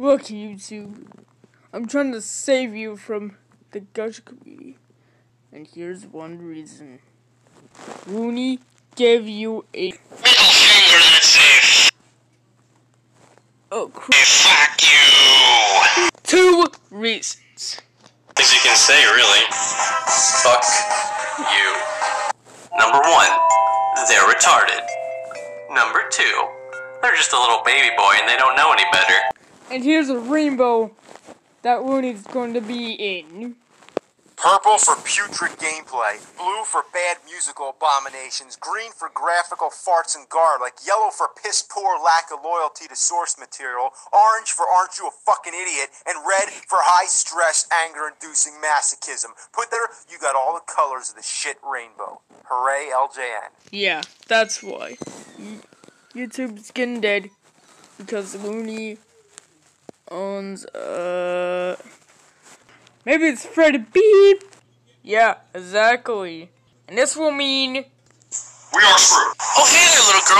Look, YouTube. I'm trying to save you from the Gacha community. And here's one reason. Rooney gave you a Middle finger, that's safe. oh crap. Fuck you. two reasons. Things you can say, really. Fuck you. Number one, they're retarded. Number two, they're just a little baby boy and they don't know any better. And here's a rainbow that Rooney's going to be in. Purple for putrid gameplay, blue for bad musical abominations, green for graphical farts and garlic, yellow for piss poor lack of loyalty to source material, orange for aren't you a fucking idiot, and red for high stress, anger inducing masochism. Put there, you got all the colors of the shit rainbow. Hooray, LJN. Yeah, that's why. YouTube's getting dead because Looney owns uh maybe it's Freddy Beep. Yeah, exactly. And this will mean We are screwed. Oh, hey there, little girl.